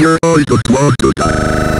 Just leave me here,